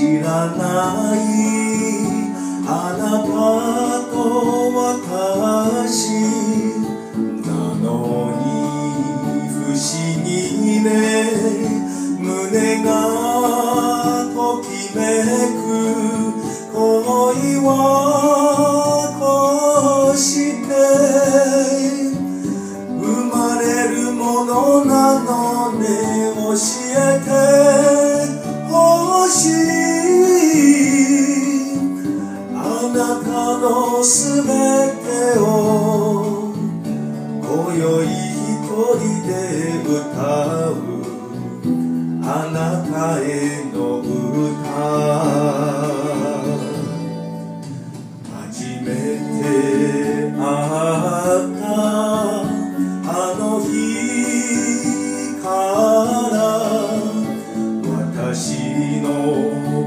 知らないあなたと私なのに不思議ね胸がときめく恋はこうして生まれるものなの。今宵一人で歌うあなたへの歌初めて会ったあの日から私の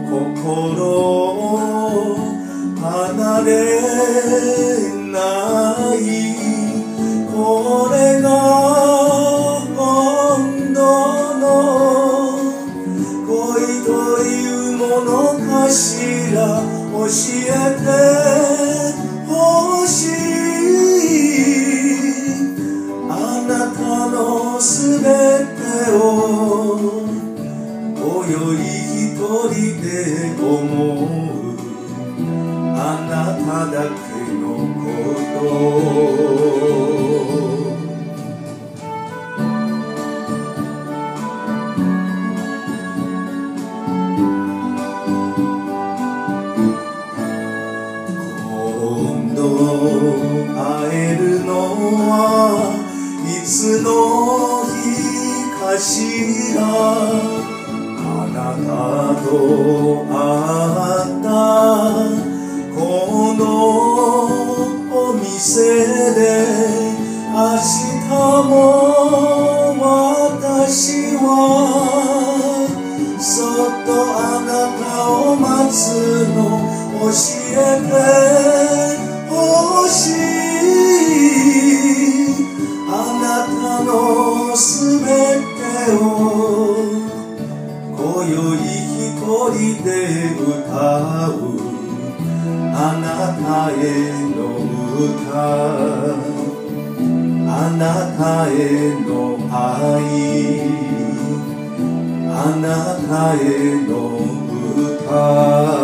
心を離れのかしら教えてほしい。あなたのすべてを今宵一人で思う。あなただけのこと。あなたと会ったこのお店で明日も私はそっとあなたを待つの教えて宵一人で歌う。あなたへの歌。あなたへの愛。あなたへの歌。